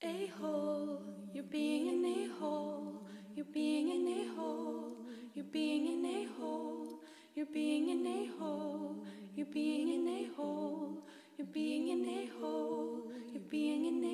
A hole, you're being an a hole, you're being an a hole, you're being an a hole, you're being an a hole, you're being an a hole, you're being an a hole, you're being an a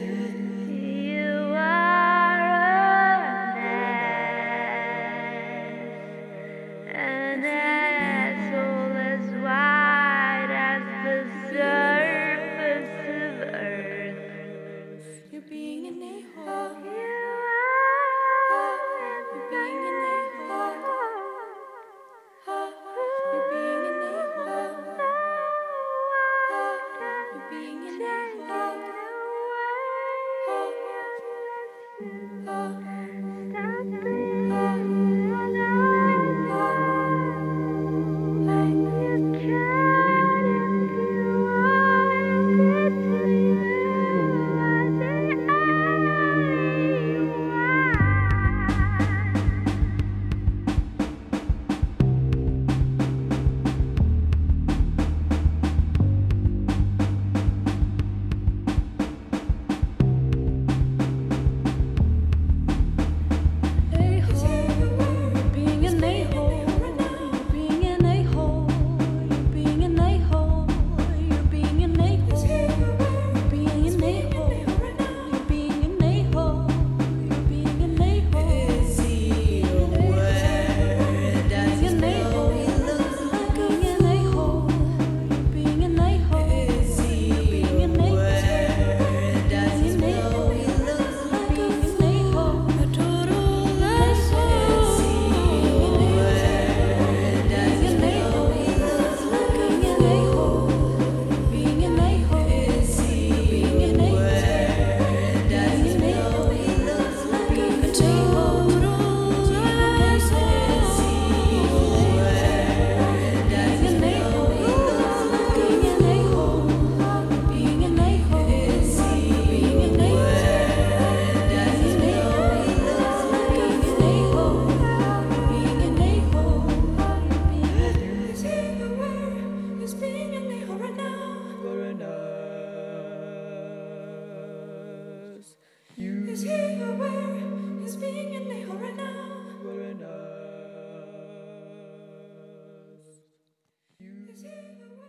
and Oh. Is he aware he's being in the horror now? Now. Is he aware?